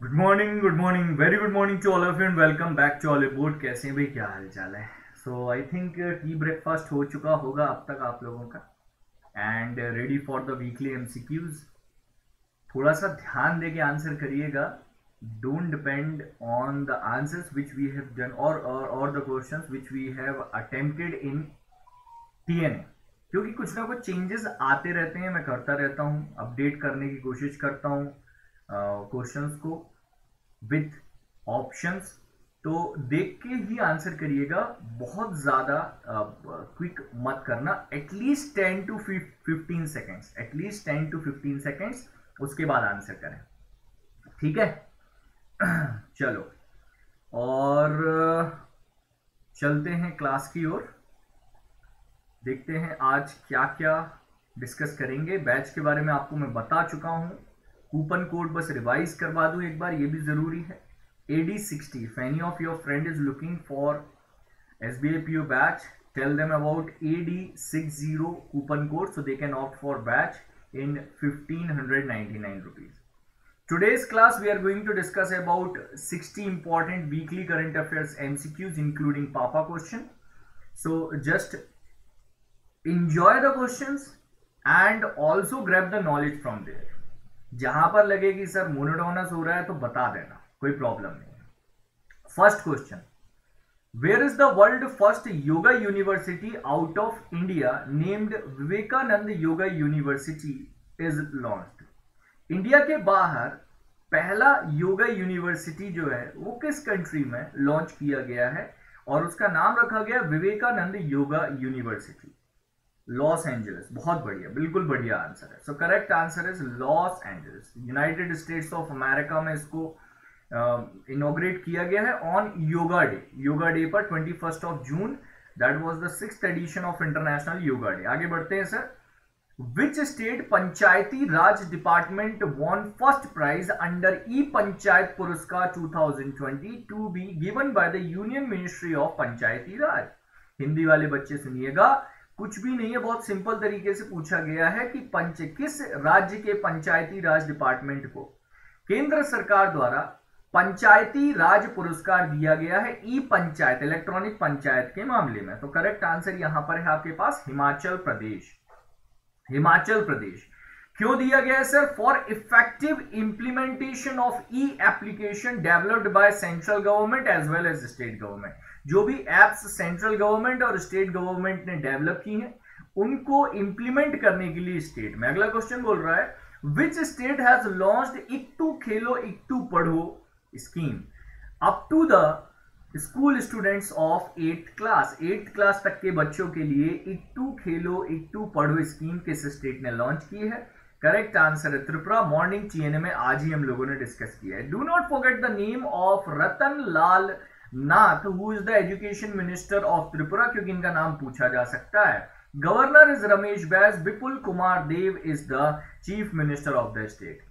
Good morning good morning very good morning to all of and welcome back to all board कैसे भाई? क्या हाल चाल है so I think tea breakfast हो चुका होगा अब तक आप लोगों का। And ready for the weekly MCQs थोड़ा सा ध्यान दे के आंसर करिएगा don't depend on the answers which we have done और और the question which we have attempted in TNA क्योंकि कुछ ना कुछ चेंजेस आते रहते हैं, मैं करता रहता हूँ अपडेट करने की कोशिश करता हूँ। क्वेश्चंस को विथ ऑप्शंस तो देख के ही आंसर करिएगा। बहुत ज़्यादा क्विक मत करना। At least ten to fifteen seconds at least ten to fifteen seconds उसके बाद आंसर करें। ठीक है? चलो। और, चलते हैं क्लास की ओर। देखते हैं आज क्या क्या डिस्कस करेंगे। बैच के बारे में आपको मैं बता चुका हूँ। कूपन कोड बस रिवाइज करवा दू, एक बार ये भी ज़रूरी है। AD sixty if any of your friend is looking for S B A P O batch tell them about A D six zero coupon code so they can opt for batch in fifteen hundred ninety nine rupees today's class we are going to discuss about sixty important weekly current affair MCQs including papa question so just enjoy the question and also grasp the knowledge from there जहाँ पर लगे कि sir monotonous हो रहा है तो बता देना, कोई प्रॉब्लम नहीं first question where is the world first yoga university out of India named Vivekananda yoga university is launch India के बाहर पहला योगा यूनिवर्सिटी जो है, वो किस कंट्री में लॉन्च किया गया है? और उसका नाम रखा गया Vivekananda yoga university Los Angeles बहुत बढ़िया बिल्कुल बढ़िया आंसर है। So correct answer is Los Angeles United States of America में इसको इनोग्रेट uh, किया गया है on yoga day yoga day पर twenty first of June that was the six edition of international yoga day आगे बढ़ते हैं sir which state Panchayati Raj department won first prize under e Panchayat Puraskar 2020 to be given by the union ministry of Panchayati Raj Hindi वाले बच्चे सुनिएगा। कुछ भी नहीं है, बहुत सिंपल तरीके से पूछा गया है कि पंच किस राज्य के पंचायती राज डिपार्टमेंट को? केंद्र सरकार द्वारा पंचायती राज पुरस्कार दिया गया है ई पंचायत इलेक्ट्रॉनिक पंचायत के मामले में। तो करेक्ट आंसर यहाँ पर है आपके पास, हिमाचल प्रदेश। हिमाचल प्रदेश। क्यों दिया गया है sir for effective implementation of e application developed by central government as well as state government जो भी एप्स सेंट्रल गवर्नमेंट और स्टेट गवर्नमेंट ने डेवलप की हैं, उनको इंप्लीमेंट करने के लिए स्टेट में अगला क्वेश्चन बोल रहा है which state has launched Ektu Khelo, Ektu Padho scheme up to the school students of eight class eight class तक के बच्चों के लिए इट्टू खेलो इट्टू पढ़ो स्कीम किस स्टेट ने लॉन्च की है? करेक्ट आंसर है त्रिपुरा। मॉर्निंग टीएनए में आज ही हम लोगों ने डिस्कस किया है। Do not forget the name of Ratan Lal Nath who is the education minister of Tripura क्योंकि इनका नाम पूछा जा सकता है। Governor is Ramesh Bais Vipul Kumar Deb is the chief minister of the state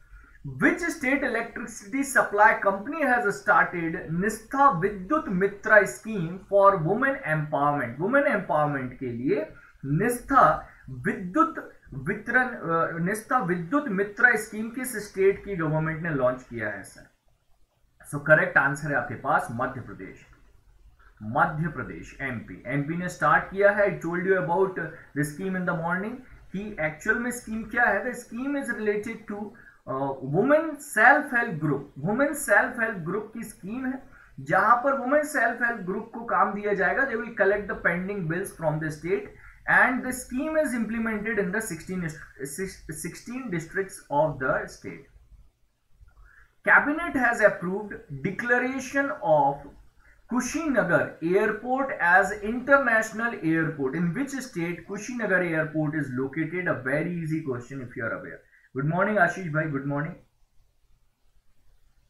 Which state electricity supply company has started Nistha Vidyut Mitra scheme for women empowerment women empowerment के लिए निस्था विद्युत वितरण निस्था विद्युत मित्रा स्कीम किस state की government ने launch किया है sir so correct answer है आपके पास मध्य प्रदेश। मध्य प्रदेश एमपी एमपी ने स्टार्ट किया है। I told you about the scheme in the morning कि एक्चुअल में स्कीम क्या है? The scheme is related to women self help group women self help group की स्कीम है, जहाँ पर वुमेन सेल्फ हेल्प ग्रुप को काम दिया जाएगा। They will collect the pending bills from the state and the scheme is implemented in the 16 16 districts of the state cabinet has approved declaration of Kushinagar airport as international airport in which state Kushinagar airport is located a very easy question if you are aware good morning Ashish भाई good morning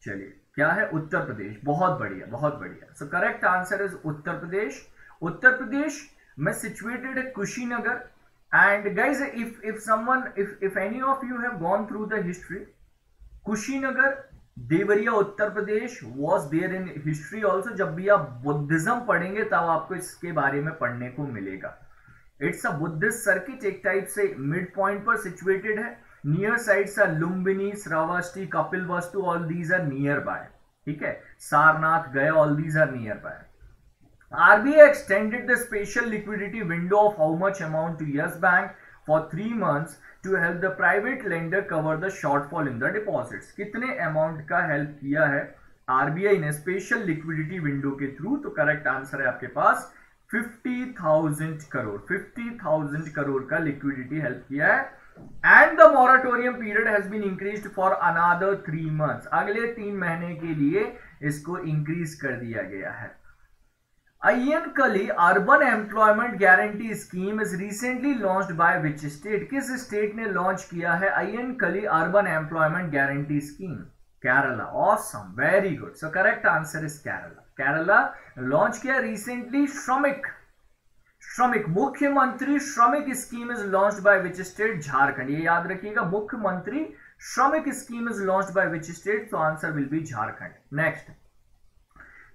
चलिए, क्या है उत्तर प्रदेश? बहुत बढ़िया बहुत बढ़िया। So correct answer is Uttar Pradesh. Uttar Pradesh में situated है Kushinagar and guys if if some if if any of you have gone through the history Kushinagar Deoria, Uttar Pradesh was there in history also जब भी आप Buddhism पढ़ेंगे, तब आपको इसके बारे में पढ़ने को मिलेगा। इट्स अ बुद्धिस्ट सर्किट एक टाइप से मिड पॉइंट पर सिचुएटेड है। Near sides are Lumbini Shravasti Kapilvastu all these are nearby ठीक है? Sarnath Gaya all these are nearby RBI extended the special liquidity window of how much amount to Yes Bank for three months to help the private lender cover the shortfall in the deposits. कितने amount का help किया है RBI ने special liquidity window के through तो correct answer है आपके पास 50,000 करोड़ 50,000 करोड़ का liquidity help किया है and the moratorium period has been increase for another three months अगले तीन महीने के लिए इसको इंक्रीज कर दिया गया है Kali urban employment guarantee scheme is recently launched by which state किस स्टेट ने लॉन्च किया है Kali urban employment guarantee scheme Kerala awesome very good so correct answer is Kerala Kerala launch किया recently Shramik. Shramik. Mukhyamantri Shramik scheme is launch by which state Jharkhand. ये याद रखिएगा, Mukhyamantri Shramik scheme is launch by which state तो answer will be Jharkhand. Next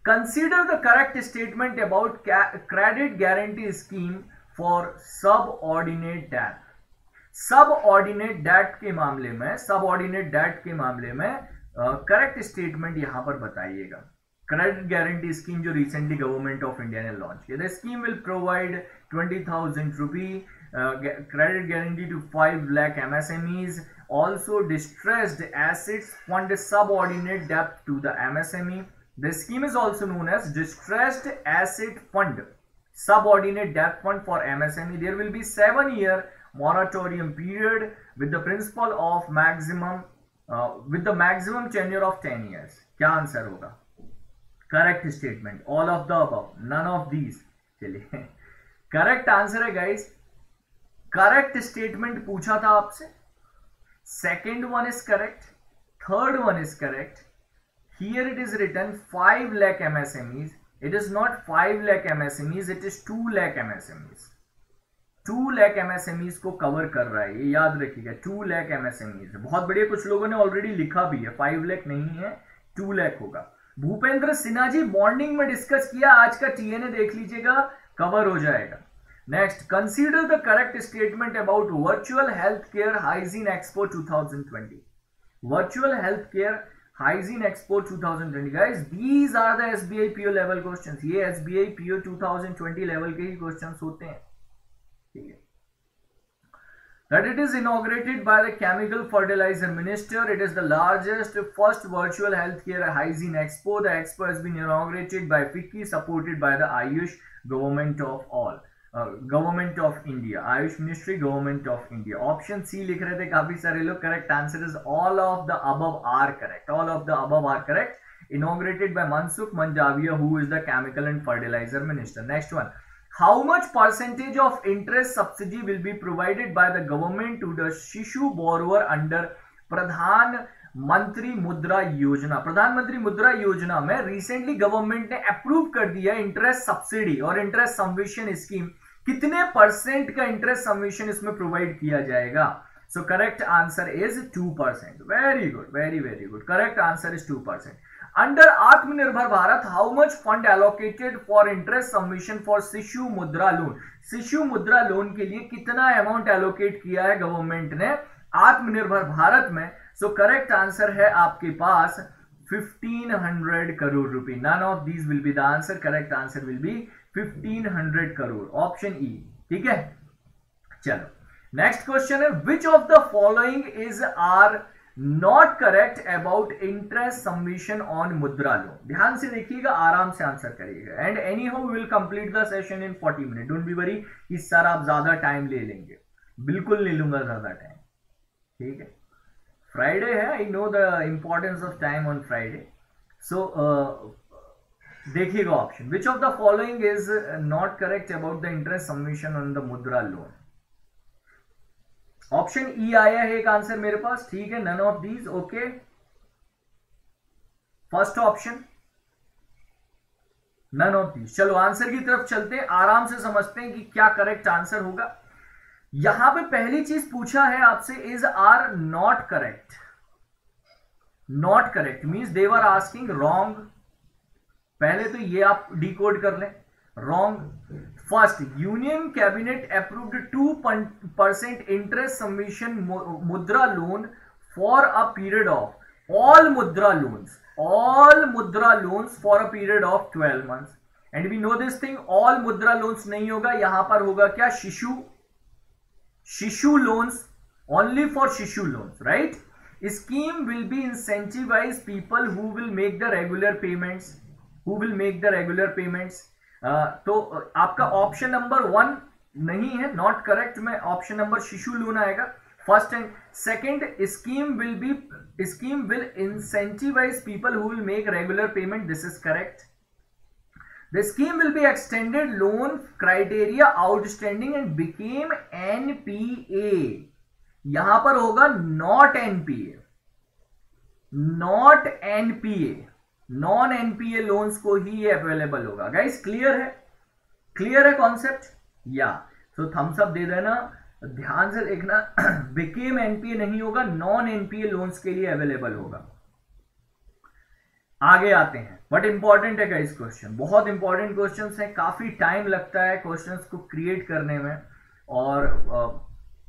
consider the correct statement about credit guarantee scheme for subordinate debt subordinate debt के मामले में subordinate debt के मामले में करेक्ट स्टेटमेंट यहाँ पर बताइएगा। क्रेडिट गारंटी स्कीम जो रिसेंटली गवर्नमेंट ऑफ़ इंडिया ने लॉन्च किया। Scheme will provide twenty thousand rupee credit guarantee to five lakh MSMEs also, distressed assets fund subordinate debt to the MSME. The scheme is also known as distressed asset fund subordinate debt fund for MSME. There will be seven year moratorium period with the principle of maximum uh, with the maximum tenure of 10 years. क्या answer होगा correct statement all of the above none of these चलिए correct answer है guys correct statement पूछा था आपसे second one is correct third one is correct here it is return five lakh MSMEs it is not five lakh MSMEs it is two lakh MSMEs two lakh MSMEs को cover कर रहा है, ये याद रखिएगा टू लैक एमएसएमईज बहुत बढ़िया, कुछ लोगों ने ऑलरेडी लिखा भी है फाइव लैक नहीं है टू लैक होगा। भूपेंद्र सिन्हा जी मॉर्निंग में डिस्कस किया, आज का टीएनए देख लीजिएगा कवर हो जाएगा। Next consider the correct statement about virtual health care hygiene expo 2020 virtual health care hygiene expo 2020 guys these are the SBI PO level questions ये एसबीआई पीओ 2020 लेवल के ही क्वेश्चंस होते हैं ठीक है that it is inaugurated by the chemical fertilizer minister it is the largest first virtual healthcare hygiene expo the expo has been inaugurated by FICCI supported by the ayush government of all government of India Ayush ministry government of India option C लिख रहे थे काफ़ी सारे लोग correct answer is all of the above are correct all of the above are correct inaugurated by Mansukh Mandaviya who is the chemical and fertilizer minister next one how much percentage of interest subsidy will be provided by the government to the Shishu borrower under प्रधान मंत्री मुद्रा योजना प्रधानमंत्री मुद्रा योजना में recently government ने approve कर दिया interest subsidy और interest subvention scheme कितने percent का इंटरेस्ट सबमिशन इसमें प्रोवाइड किया जाएगा? So correct answer is two percent very good very very good correct answer is two percent under Atmanirbhar Bharat how much fund allocated for interest submission for Shishu Mudra loan शिशु Mudra loan के लिए कितना amount allocate किया है government ने? आत्मनिर्भर भारत में. So correct answer है आपके पास 1500 करोड़ रुपए none of these will be the answer correct answer will be 1500 crore option E ठीक है? चलो नेक्स्ट क्वेश्चन है which of the following is are not correct about interest submission on Mudra loan ध्यान से देखिएगा, आराम से आंसर करिएगा। And anyhow will complete the session in 40 minute don't be worry कि सर आप ज़्यादा टाइम ले लेंगे। बिल्कुल नहीं लूँगा ज़्यादा टाइम ठीक है? फ्राइडे है I know the importance of time on Friday so देखिएगा option which of the following is not correct about the interest submission on the Mudra loan option E आया है एक आंसर मेरे पास. ठीक है none of these okay first option none of these चलो answer की तरफ़ चलते हैं. आराम से समझते हैं कि क्या करेक्ट आंसर होगा. यहाँ पे पहली चीज़ पूछा है आपसे is are not correct not correct means they're asking wrong पहले तो ये आप डिकोड कर लें। Wrong first union cabinet approved two percent interest submission Mudra loan for a period of all Mudra loans all Mudra loans for a period of twelve months and we know this thing all Mudra loans नहीं होगा, यहाँ पर होगा क्या? Shishu Shishu loans only for Shishu loans right scheme will be incentivise people who will make the regular payments. Will make the regular payments? Uh, तो आपका option number one नहीं है नॉट करेक्ट में ऑप्शन नंबर शिशु लोन आएगा। First and second scheme will be scheme will incentivise people who will make regular payment this is correct The scheme will be extended loan criteria outstanding and became NPA. यहाँ पर होगा not NPA not NPA non NPA loans को ही available होगा। Guys clear है? Clear है concept या तो थम्स अप दे देना। ध्यान से देखना बिकेम एनपीए नहीं होगा नॉन एनपीए लोन्स के लिए अवेलेबल होगा। आगे आते हैं। बट इंपॉर्टेंट है गाइस क्वेश्चन बहुत इंपॉर्टेंट क्वेश्चन है। काफ़ी टाइम लगता है क्वेश्चन को क्रिएट करने में। और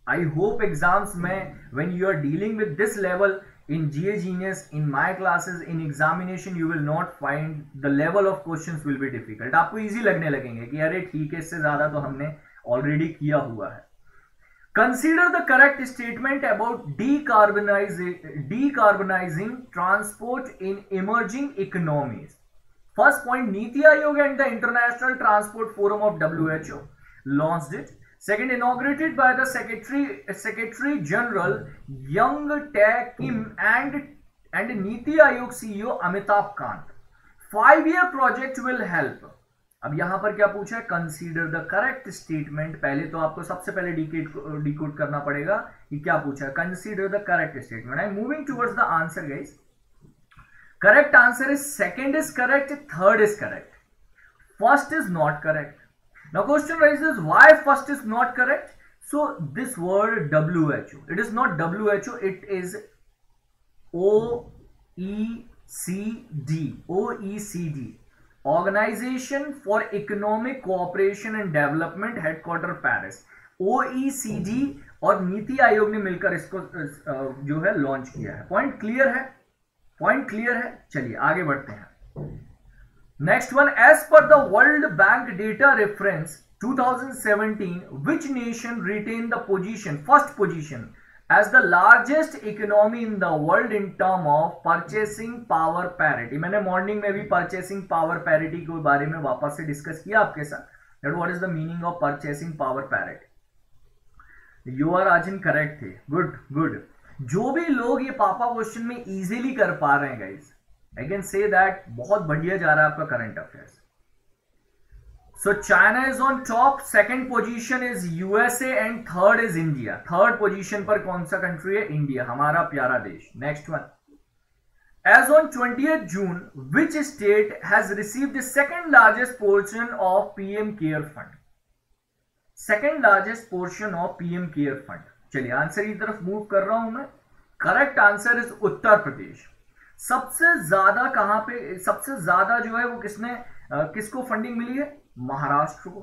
आई होप एग्ज़ाम्स में when you are dealing with this level in GA Genius, in my classes, in examination, you will not find the level of questions will be difficult. आपको easy लगने लगेंगे कि अरे ठीक है इससे ज़्यादा तो हमने already किया हुआ है Consider the correct statement about decarbonizing, decarbonizing transport in emerging economies. First point, Niti Aayog and the International Transport Forum of WHO launched it. Second, inaugurated by the Secretary Secretary General Young Tae Kim and and Niti Aayog CEO Amitabh Kant. Five-year project will help. अब यहाँ पर क्या पूछा है? Consider the correct statement पहले तो आपको सबसे पहले डिकोड करना पड़ेगा कि क्या पूछा है? Consider the correct statement I moving towards the answer guys correct answer is second is correct third is correct first is not correct Now question rises why first is not correct. So this word WHO, it is not WHO, it is OECD, OECD, Organization for Economic Cooperation and Development Headquarter Paris. OECD और नीति आयोग ने मिलकर इसको जो है launch किया है point clear है point clear है चलिए आगे बढ़ते हैं नेक्स्ट वन एज पर world bank data reference 2017 which nation retain the position first position as the largest economy in the world in term of purchasing power parity मैंने morning में भी परचेसिंग पावर पैरिटी के बारे में वापस से discuss किया आपके साथ। That what is the meaning of purchasing power parity you are आज इन करेक्ट थे। गुड गुड जो भी लोग ये पापा क्वेश्चन में इजीली कर पा रहे हैं गाइज़ कैन से दैट बहुत बढ़िया जा रहा है आपका current affairs so China is on top second position is USA and third is India third position पर कौन सा कंट्री है? इंडिया हमारा प्यारा देश. Next one As on 20th June, which state has received the second largest portion of PM Care Fund? Second largest portion of PM Care Fund. चलिए answer की तरफ़ मूव कर रहा हूँ मैं. Correct answer is Uttar Pradesh सबसे ज़्यादा कहाँ पे, सबसे ज़्यादा जो है वो किसने किसको फंडिंग मिली है? महाराष्ट्र को।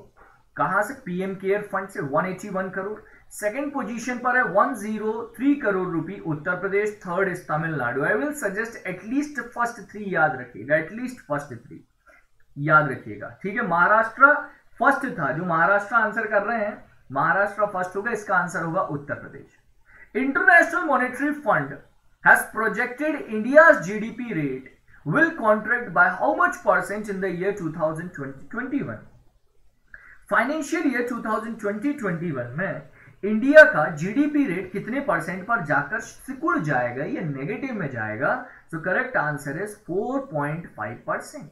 कहाँ से? पीएम केयर फंड से 181 करोड़। सेकंड पोजीशन पर है 103 crore rupee Uttar Pradesh third is Tamil Nadu. I will suggest at least first three याद रखिएगा एटलीस्ट फ़र्स्ट थ्री याद रखिएगा, ठीक है? महाराष्ट्र फ़र्स्ट था, जो महाराष्ट्र आंसर कर रहे हैं, महाराष्ट्र फ़र्स्ट होगा, इसका आंसर होगा Uttar Pradesh. International monetary fund has projected India's GDP rate will contract by how much percent in the year 2020-21? Financial year 2020-21 में इंडिया का जीडीपी रेट कितने परसेंट पर जाकर सिकुड़ जाएगा या नेगेटिव में जाएगा so correct answer is 4.5 percent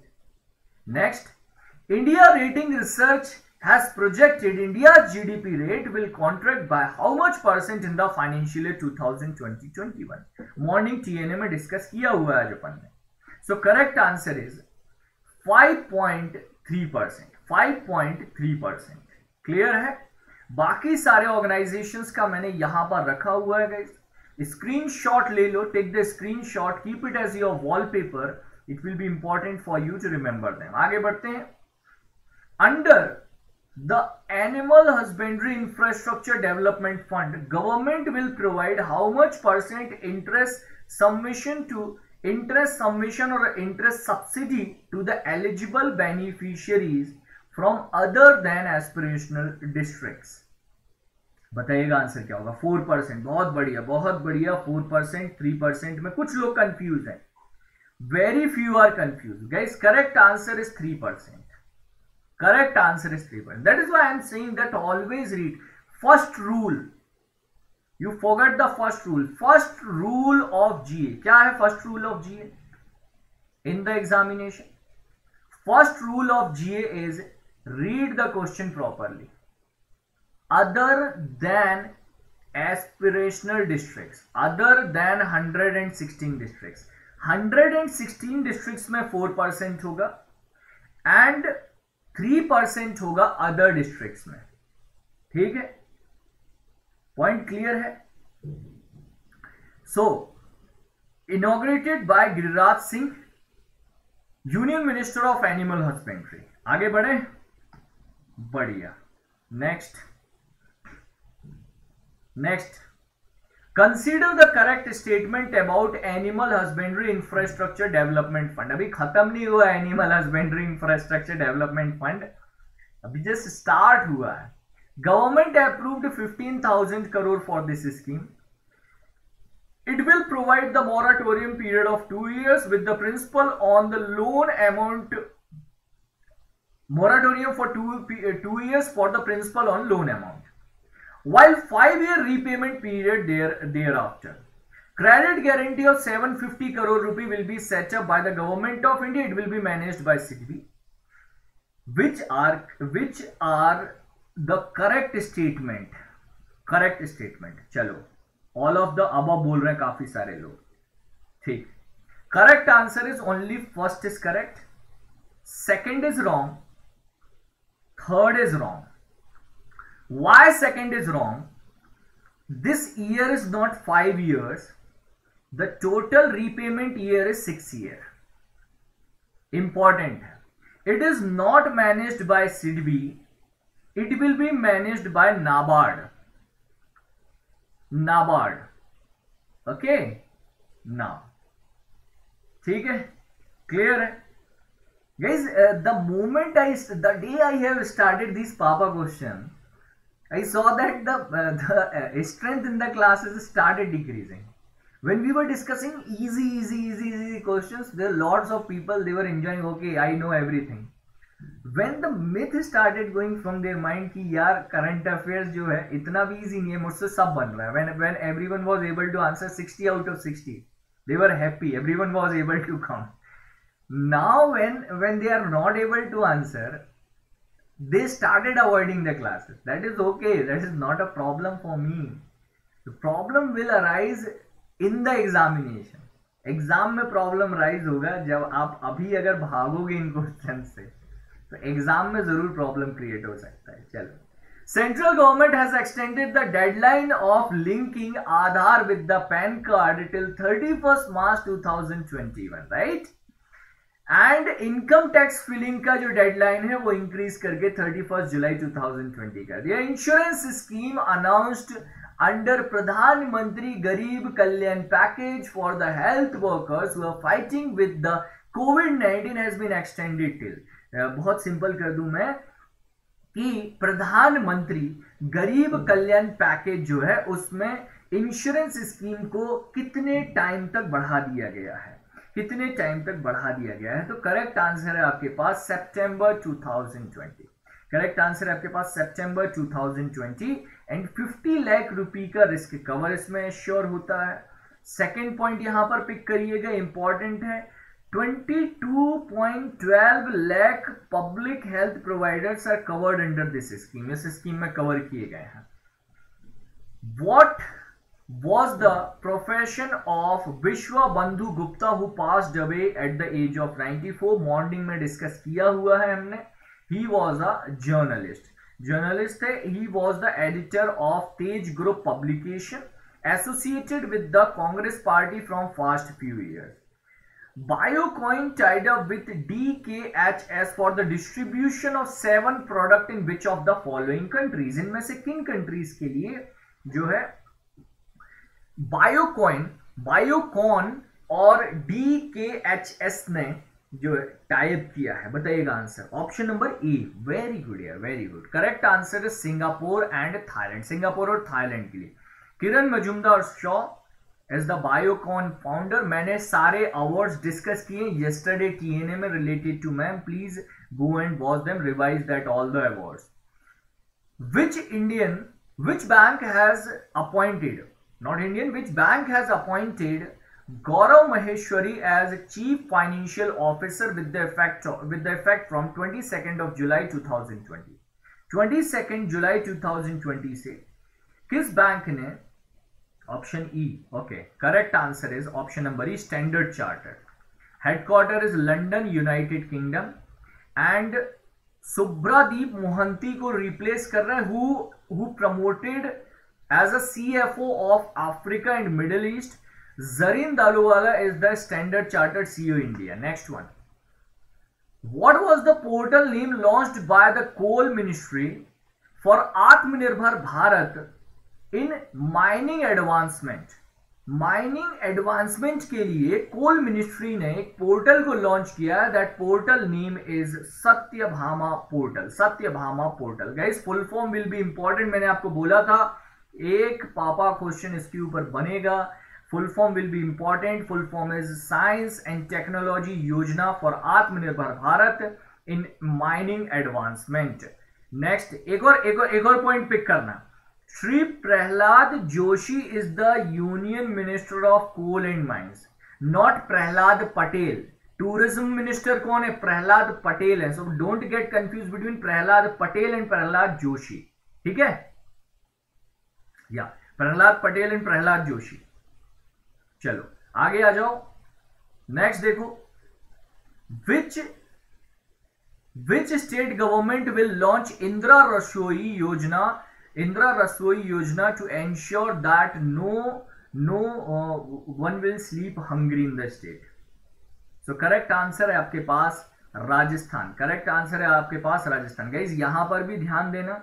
next India rating research has projected India's GDP rate will contract by how much percent in the financial year 2020-21? Morning TNA में discuss किया हुआ है आज अपन ने. So correct answer is 5.3 percent. 5.3 percent. Clear है? बाकी सारे ऑर्गेनाइजेशंस का मैंने यहाँ पर रखा हुआ है गाइस. स्क्रीनशॉट ले लो, take the screenshot, keep it as your wallpaper. It will be important for you to remember them. आगे बढ़ते हैं. Under the animal husbandry infrastructure development fund government will provide how much percent interest submission to interest submission or interest subsidy to the eligible beneficiaries from other than aspirational districts बताइएगा answer क्या होगा four percent बहुत बढ़िया बहुत बढ़िया four percent three percent में कुछ लोग कंफ्यूज हैं very few are confuse guys correct answer is three percent correct answer is 3 percent that is why i am saying that always read first rule you forget the first rule first rule of ga kya hai first rule of ga in the examination first rule of ga is read the question properly other than aspirational districts other than 116 districts 116 districts में 4 percent होगा and 3 percent होगा other districts में। ठीक है? Point clear है? So inaugurated by Giriraj Singh union minister of animal husbandry आगे बढ़े? बढ़िया। Next next consider the correct statement about animal husbandry infrastructure development fund अभी खत्म नहीं हुआ animal husbandry infrastructure development fund अभी जस्ट स्टार्ट हुआ है। Government approved 15,000 crore for this scheme it will provide the moratorium period of two years with the principal on the loan amount moratorium for two two years for the principal on loan amount while five year repayment period there thereafter credit guarantee of 750 crore rupee will be set up by the government of india it will be managed by cdb which are which are the correct statement correct statement chalo all of the above बोल रहे हैं काफी सारे लोग ठीक correct answer is only first is correct second is wrong third is wrong why second is wrong this year is not 5 years the total repayment year is 6 year important it is not managed by sidbi it will be managed by nabard nabard okay now ठीक है clear है guys uh, the moment i the day i have started this papa question I saw that the, uh, the uh, strength in the classes started decreasing. When we were discussing easy, easy, easy, easy questions, there are lots of people, they were enjoying, okay, I know everything. When the myth started going from their mind कि यार current affairs जो है इतना भी easy नहीं है मुझसे सब बन रहा है when when everyone was able to answer 60 out of 60 they were happy everyone was able to come now when when they are not able to answer they started avoiding the classes. That is okay. That is not a problem for me. The problem will arise in the examination. Exam में problem rise होगा जब आप अभी अगर भागोगे इन question से तो exam में ज़रूर प्रॉब्लम क्रिएट हो सकता है। चलो। Central government has extended the deadline of linking Aadhaar with the PAN card till thirty first March two thousand twenty one right and income tax filing का जो डेडलाइन है, वो इंक्रीज करके 31 जुलाई 2020 कर दिया insurance scheme announced under Pradhan Mantri Garib Kalyan package for the health workers who are fighting with the COVID 19 has been extended till बहुत simple कर दूँ मैं कि प्रधानमंत्री गरीब कल्याण पैकेज जो है, उसमें इंश्योरेंस स्कीम को कितने टाइम तक बढ़ा दिया गया है? कितने टाइम तक बढ़ा दिया गया है? तो करेक्ट आंसर है आपके पास सितंबर 2020 करेक्ट आंसर है आपके पास सितंबर 2020 एंड 50 लाख रुपी का रिस्क कवर इसमें श्योर होता है। सेकेंड पॉइंट यहाँ पर पिक करिएगा इंपॉर्टेंट है। 22.12 lakh public health providers are covered under this scheme इस स्कीम में कवर किए गए हैं। What was the profession of Vishwa Bandhu Gupta who passed away at the age of 94 morning में डिस्कस किया हुआ है हमने he was a journalist journalist है he was the editor of Tej group publication associated with the congress party from past few years Biocoin tied up with DKHS for the distribution of seven product in which of the following countries इनमें से किन countries के लिए जो है बायोकॉइन Biocon और D K H S ने जो टाइप किया है। बताइएगा answer option number A very good यार वेरी गुड करेक्ट आंसर है सिंगापुर एंड थाईलैंड सिंगापुर और थाईलैंड के लिए। Kiran Mazumdar Shaw as the Biocon founder मैंने सारे अवार्ड्स डिस्कस किए। येस्टरडे टीएनए में related to ma'am please go and watch them revise that all the awards which Indian which bank has appointed not indian which bank has appointed gaurav maheshwari as chief financial officer with the effect of, with the effect from 22nd of july 2020 22nd जुलाई 2020 से किस bank ने option E okay correct answer is option number E Standard Chartered headquarter is London United Kingdom and Subradeep Mohanty को replace कर रहे हैं who promoted as a CFO of Africa and Middle East Zarin Daruwala is the Standard Chartered CEO India next one what was the portal name launched by the coal ministry for atmanirbhar bharat in mining advancement mining advancement के लिए coal ministry ने एक portal को launch किया that portal name is Satyabhama portal Satyabhama portal guys full form will be important मैंने आपको बोला था एक पापा क्वेश्चन इसके ऊपर बनेगा। Full form will be important full form is science and technology Yojana for Atmanirbhar Bharat in mining advancement next एक और एक और एक और पॉइंट पिक करना। Shri Prahlad Joshi is the union minister of coal and mines not Prahlad Patel. Tourism minister कौन है? प्रहलाद पटेल है। So don't get confuse between Prahlad Patel and Prahlad Joshi. ठीक है? Yeah, Prahlad Patel and Prahlad Joshi. चलो, आगे आ जाओ। Next देखो which which state government will launch Indira Rasoi Yojana Indira Rasoi Yojana to ensure that no no one will sleep hungry in the state so correct answer है आपके पास Rajasthan. Correct answer है आपके पास राजस्थान। गाइज़ यहाँ पर भी ध्यान देना।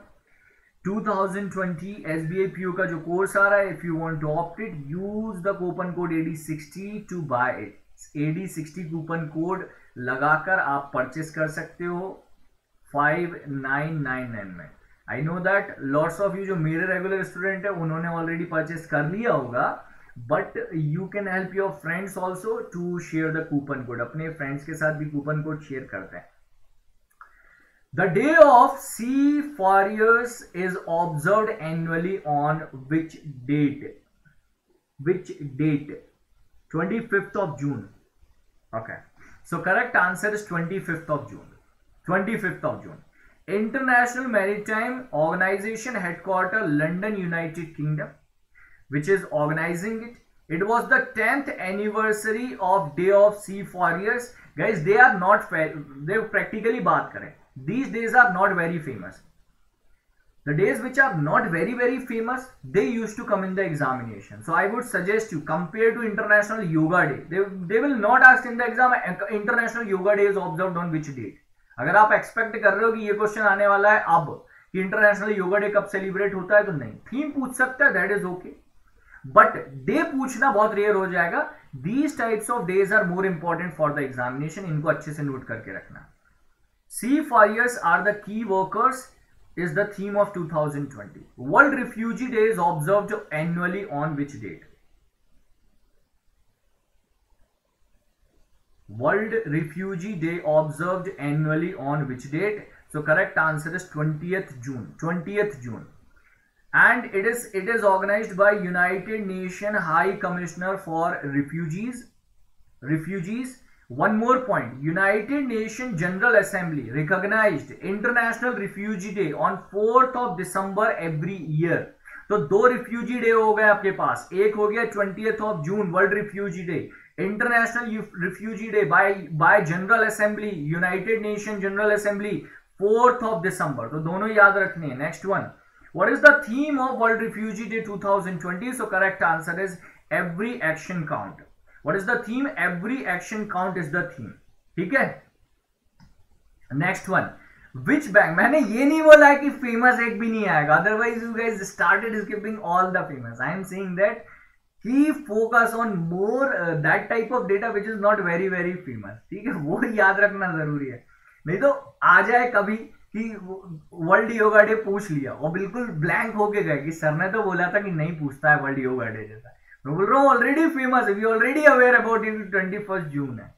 2020 SBI PO का जो कोर्स आ रहा है if you want to opt it use the coupon code AD60 to buy it AD60 coupon code लगाकर आप परचेस कर सकते हो 5999 में. I know that lots of you जो मेरे रेगुलर स्टूडेंट है, उन्होंने ऑलरेडी परचेस कर लिया होगा but you can help your friends also to share the coupon code अपने फ्रेंड्स के साथ भी कूपन कोड शेयर करते हैं. The day of sea farriers is observed annually on which date? Which date? 25th of June. Okay. So correct answer is 25th of June. 25th of June. International Maritime Organization headquarter London, United Kingdom, which is organizing it. It was the 10th anniversary of Day of Seafarers. Guys, they are not fair. They practically बात करें. These days are not very famous. The days which are not very very famous, they used to come in the examination. So I would suggest you compare to International Yoga Day. They, they will not ask in the exam International Yoga Day is observed on which date. अगर आप expect कर रहे हो कि ये question आने वाला है अब कि इंटरनेशनल योगा डे कब सेलिब्रेट होता है तो नहीं थीम पूछ सकता है that is okay but day पूछना बहुत रेयर हो जाएगा these types of days are more important for the examination इनको अच्छे से नोट करके रखना Seafarers are the key workers is the theme of 2020. World Refugee Day is observed annually on which date? World Refugee Day observed annually on which date? So correct answer is 20th June. 20th June. And it is it is organized by United Nations High Commissioner for Refugees. Refugees One more point: United Nations General Assembly recognized International Refugee Day on 4th of December every year. तो दो refugee day हो गए आपके पास। एक हो गया twenty of June world refugee day international refugee day by by general assembly united nation general assembly fourth of December तो दोनों याद रखने हैं। Next one what is the theme of world refugee day 2020 so correct answer is every action count what is the theme every action count is the theme ठीक है? Next one which bank मैंने ये नहीं बोला कि famous एक भी नहीं आएगा. Otherwise you guys started skipping all the famous I am saying that he focus on more that type of data which is not very very famous ठीक है? वो याद रखना ज़रूरी है. नहीं तो आ जाए कभी कि वर्ल्ड योगा डे पूछ लिया. और बिल्कुल ब्लैंक होके गए कि सर ने तो बोला था कि नहीं पूछता है वर्ल्ड योगा डे जैसा. हूँ ऑलरेडी फ़ेमस है we already aware about it twenty first June है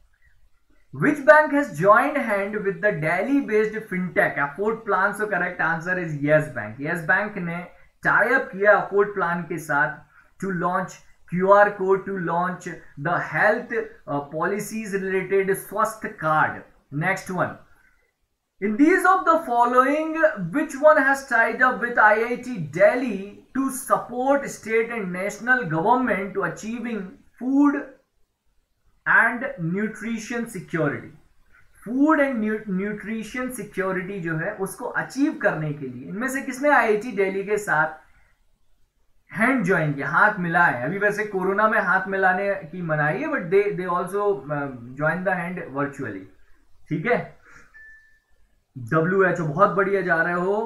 Which bank has joined hand with the Delhi-based fintech Afford Plan? So correct answer is Yes Bank. Yes Bank ने tie up किया Afford Plan के साथ to launch QR code to launch the health uh, policies related Swasth card. Next one. In these of the following, which one has tied up with IIT Delhi to support state and national government to achieving food and nutrition security? Food and nutrition security जो है उसको achieve करने के लिए इनमें से किसने IIT Delhi के साथ हैंड ज्वाइन किया हाथ मिलाए अभी वैसे कोरोना में हाथ मिलाने की मनाई है but they they also join the hand virtually ठीक है डब्ल्यू एच ओ बहुत बढ़िया जा रहे हो।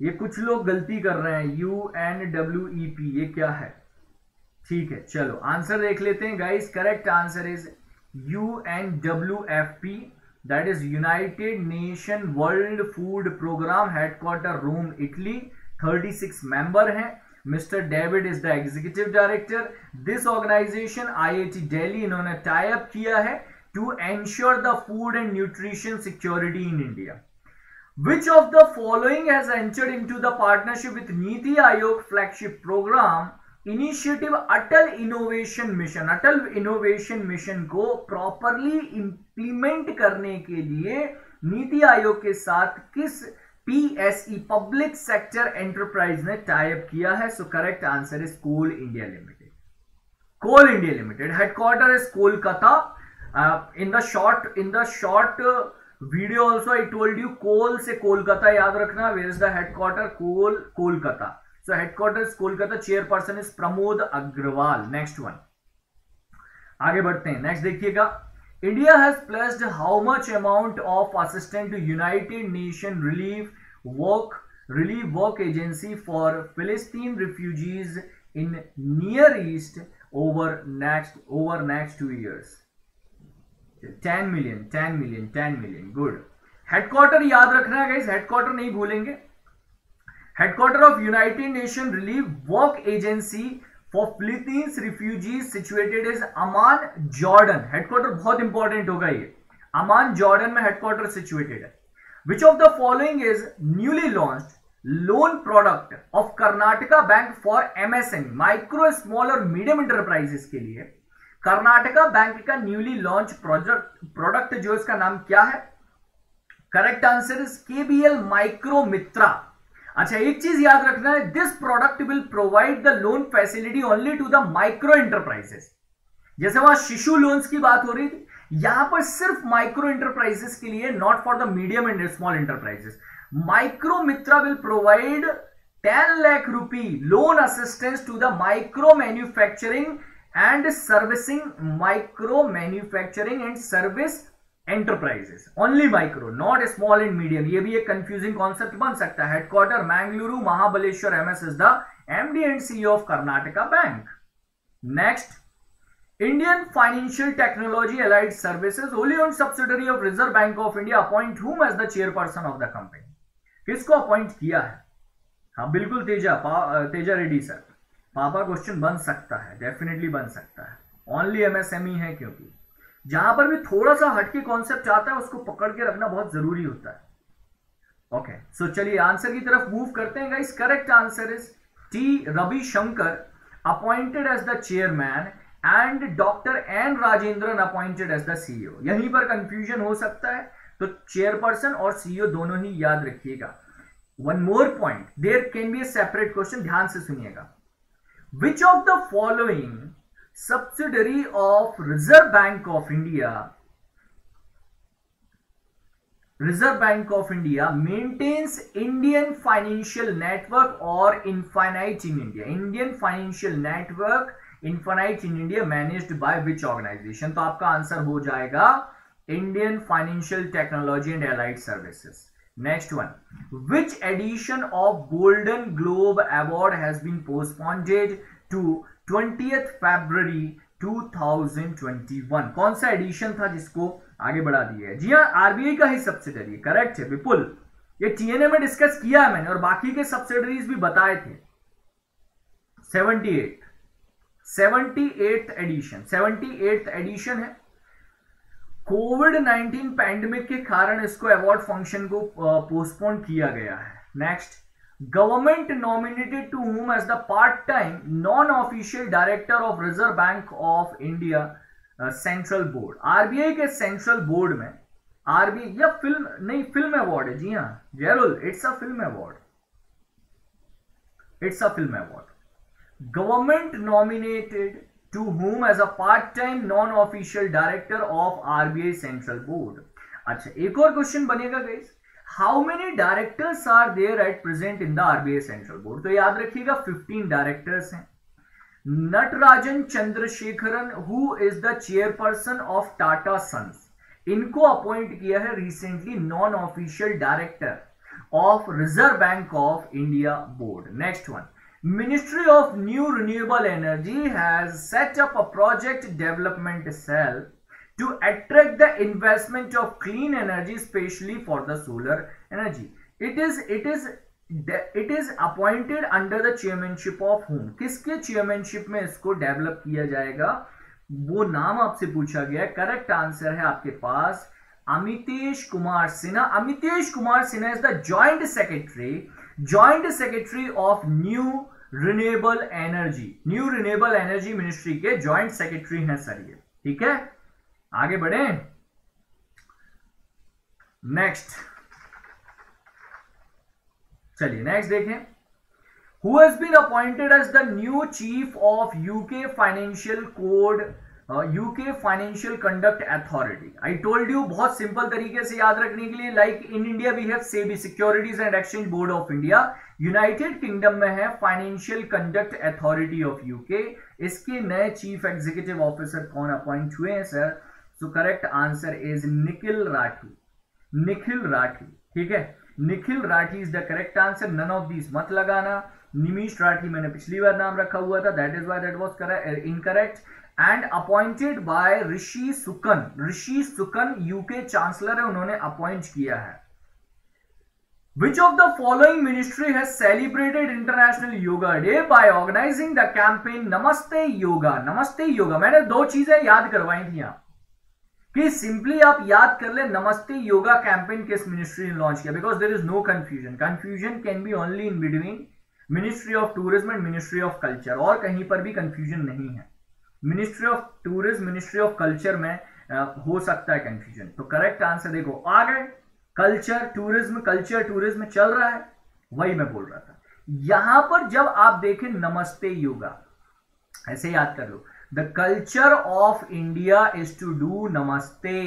ये कुछ लोग गलती कर रहे हैं। U N W E P ये क्या है? ठीक है, चलो, आंसर देख लेते हैं guys correct answer is U N W F P that is united nation world food programme headquarter Rome Italy 36 member हैं। Mister David is the executive director this organisation IIT Delhi इन्होंने type किया है to ensure the food and nutrition security in India Which of the following has entered into the partnership with Niti Aayog flagship program initiative Atal Innovation Mission? Atal Innovation Mission को properly implement करने के लिए नीति आयोग के साथ किस PSE Public Sector Enterprise ने type किया है so correct answer is coal India limited coal India limited headquarter is Kolkata in the short in the short video also I told you coal से कोलकाता याद रखना where is the headquarter coal Kolkata so headquarter Kolkata chairperson is Pramod Agarwal next one आगे बढ़ते हैं। Next देखिएगा। India has placed how much amount of assistant united nation relief work relief work agency for Palestine refugees in near east over next over next two years 10 million ten million ten million good headquarter याद रखना है headquarter नहीं भूलेंगे। Headquarter of united nation relief work agency for Philippines refugees situated is Amman Jordan headquarter बहुत important होगा ये। Amman Jordan में headquarter situated है। Which of the following is newly launch loan product of Karnataka bank for MSME micro small और medium enterprises के लिए? Karnataka bank का newly launch project product जो इसका नाम क्या है? Correct answer is KBL micro Mitra अच्छा एक चीज़ याद रखना है this product will provide the loan facility only to the micro enterprises जैसे वहाँ शिशु लोन्स की बात हो रही थी, यहाँ पर सिर्फ़ माइक्रो इंटरप्राइजेस के लिए not for the medium and small enterprises micro Mitra will provide 10 lakh rupee loan assistance to the micro manufacturing and servicing micro manufacturing and service enterprises only micro not small and medium ये भी एक confusing concept बन सकता है। Headquarter Mangaluru Mahabaleshwar MS is the MD and CEO of Karnataka bank next Indian financial technology allied services wholly own subsidiary of reserve bank of India appoint whom as the chairperson of the company किसको appoint किया है? हाँ बिल्कुल Teja Teja Reddy sir. पापा question बन सकता है definitely बन सकता है। ओनली एमएसएमई है क्योंकि जहाँ पर भी थोड़ा सा हटके कॉन्सेप्ट आता है, उसको पकड़ के रखना बहुत ज़रूरी होता है। ओके सो चलिए आंसर की तरफ़ मूव करते हैं guys correct answer is T Ravi Shankar appointed as the chairman and doctor N Rajendran appointed as the CEO यहीं पर कंफ्यूजन हो सकता है तो चेयरपर्सन और सीईओ दोनों ही याद रखिएगा। One more point there can be a separate question ध्यान से सुनिएगा। Which of the following subsidiary of Reserve Bank of India Reserve Bank of India maintains Indian financial network or Infinite in India. Indian financial network INFINET in India managed by which organisation तो आपका answer हो जाएगा Indian financial technology and allied services next one which edition of golden globe award has been postponed to twenty February 2021 कौन सा edition था जिसको आगे बढ़ा दिया है? जी हाँ आरबीआई का ही सब्सिडरी करेक्ट है विपुल ये टीएनए में डिस्कस किया है मैंने और बाकी के सब्सिडरीज भी बताए थे। 78 78th एडिशन 78th एडिशन है। कोविड 19 पैंडमिक के कारण इसको अवार्ड फ़ंक्शन को पोस्टपोन किया गया है। Next government nominated to whom as the part time non official director of reserve bank of India central board RBI के सेंट्रल बोर्ड में आरबीआई या फ़िल्म नहीं फ़िल्म अवार्ड है। जी हाँ जयरुल it's a film award it's a film award government nominated to whom as a part time non official director of RBI central board अच्छा एक और क्वेश्चन बनेगा guys how many directors are there at present in the RBI central board तो याद रखिएगा 15 directors हैं. Natarajan Chandrasekaran who is the chairperson of Tata sons इनको appoint किया है recently non official director of reserve bank of India board next one Ministry of New Renewable Energy has set up a project development cell to attract the investment of clean energy especially for the solar energy it is it is it is appointed under the chairmanship of whom किसके chairmanship में इसको develop किया जाएगा वो नाम आपसे पूछा गया करेक्ट आंसर है आपके पास Amitesh Kumar Sinha Amitesh Kumar Sinha is the joint secretary joint secretary of new renewable energy new renewable energy ministry के ज्वाइंट सेक्रेटरी हैं सर ये, ठीक है? आगे बढ़े? नेक्स्ट चलिए नेक्स्ट देखें। Who has been appointed as the new chief of UK financial code UK financial conduct authority I told you बहुत सिंपल तरीके से याद रखने के लिए like in India we have SEBI securities and exchange board of India united kingdom में है financial conduct authority of UK. इसके नए चीफ एग्जीक्यूटिव ऑफिसर कौन अपॉइंट हुए हैं sir so correct answer is Nikhil Rathi Nikhil Rathi ठीक है? Nikhil Rathi is the correct answer none of this मत लगाना। निमिश राठी मैंने पिछली बार नाम रखा हुआ था। That is why that was incorrect and appointed by Rishi सुकन Rishi सुकन UK chancellor है, उन्होंने अपॉइंट किया है। Which of the following ministry has celebrated International Yoga Day by organizing the campaign Namaste Yoga? Namaste Yoga. मैंने दो चीज़ें याद करवाई थी यहाँ। कि सिंपली आप याद कर ले नमस्ते योगा कैंपेन किस मिनिस्ट्री ने लॉन्च किया? Because there is no confusion confusion can be only in between ministry of tourism and ministry of culture और कहीं पर भी कंफ्यूजन नहीं है। Ministry of tourism ministry of culture में हो सकता है कंफ्यूजन तो करेक्ट आंसर देखो। आ गए कल्चर, टूरिज़्म कल्चर, टूरिज़्म चल रहा है, वही मैं बोल रहा था। यहाँ पर जब आप देखें नमस्ते योगा, ऐसे याद कर लो। The culture of India is to do Namaste.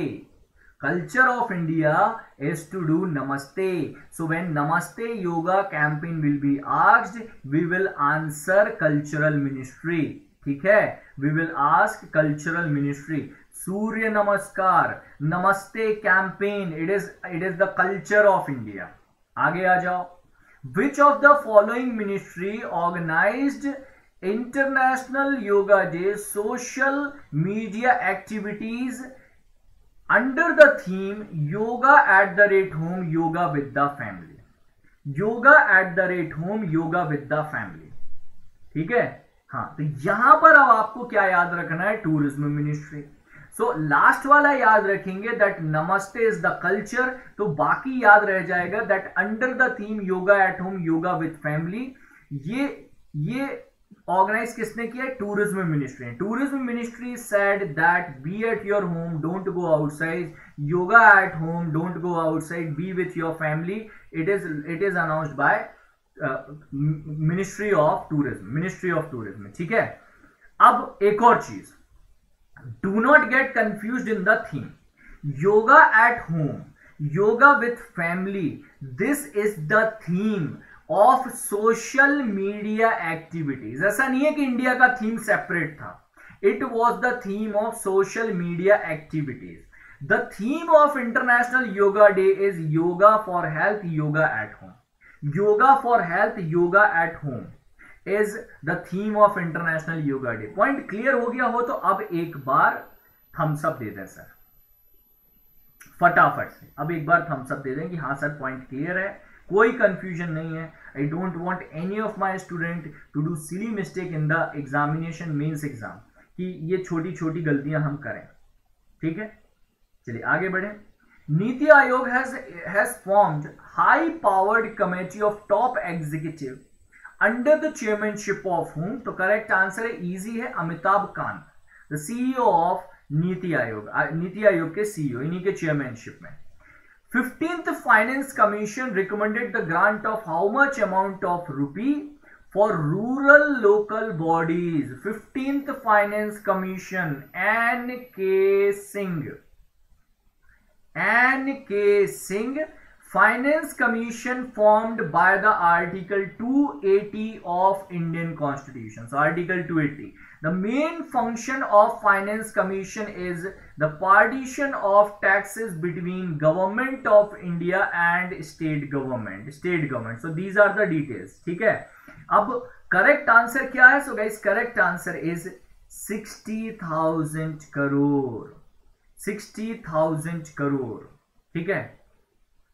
Culture of India is to do Namaste. So when Namaste yoga campaign will be asked we will answer cultural ministry ठीक है? We will ask cultural ministry Surya Namaskar Namaste campaign it is it is the culture of India आगे आ जाओ। Which of the following ministry organise international yoga day social media activities under the theme yoga at the rate home yoga with the family yoga at the rate home yoga with the family ठीक है? हाँ तो यहाँ पर अब आपको क्या याद रखना है? टूरिज़्म मिनिस्ट्री सो लास्ट वाला याद रखेंगे दैट नमस्ते इज़ द कल्चर तो बाकी याद रह जाएगा that under the theme yoga at home yoga with family ये ये ऑर्गेनाइज किसने किया tourism ministry tourism ministry said that be at your home don't go outside yoga at home don't go outside be with your family it is it is announced by ministry of tourism ministry of tourism ठीक है? अब एक और चीज़। Do not get confuse in the theme yoga at home yoga with family this is the theme of social media activities ऐसा नहीं है कि India का थीम सेपरेट था. It was the theme of social media activities the theme of international yoga day is yoga for health yoga at home yoga for health yoga at home is the theme of international yoga day point clear हो गया हो तो अब एक बार Thums up दे दें sir फटाफट से। अब एक बार थम्स अप दे दें कि हाँ सर पॉइंट क्लियर है। कोई कंफ्यूजन नहीं है। I don't want any of my student to do silly mistake in the examination mains exam कि ये छोटी छोटी गलतियाँ हम करें। ठीक है? चलिए, आगे बढ़े। NITI Aayog has has formed high powered committee of top executive under the chairmanship of whom तो करेक्ट आंसर है इजी है Amitabh Kant the CEO of NITI Aayog NITI आयोग के सीईओ इन्हीं के चेयरमैनशिप में। Fifteenth finance commission recommended the grant of how much amount of rupee for rural local bodies fifteenth finance commission N K Singh N के Singh Finance Commission formed by the Article 280 of Indian Constitution. So Article 280. The main function of Finance Commission is the partition of taxes between Government of India and state government. State government. So these are the details. ठीक है अब correct answer क्या है? So guys, correct answer is 60,000 crore 60,000 crore ठीक है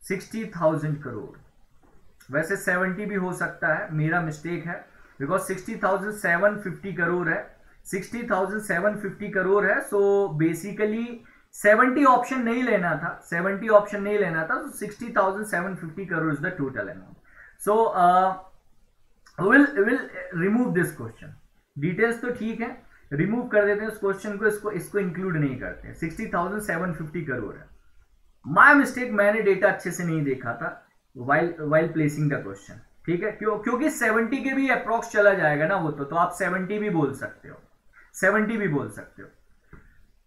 sixty thousand crore. वैसे seventy भी हो सकता है, मेरा मिस्टेक है because sixty thousand seven fifty crore है। Sixty thousand seven fifty crore है सो बेसिकली सेवेंटी ऑप्शन नहीं लेना था, सेवेंटी ऑप्शन नहीं लेना था sixty thousand seven fifty crore is the total amount so will will remove this question details तो ठीक है रिमूव कर देते हैं उस क्वेश्चन को, इसको इसको इंक्लूड नहीं करते sixty thousand seven fifty crore है। माई मिस्टेक मैंने डेटा अच्छे से नहीं देखा था while while placing the question ठीक है? क्यों, क्योंकि 70 के भी अप्रोक्स चला जाएगा ना वो तो तो आप 70 भी बोल सकते हो। 70 भी बोल सकते हो।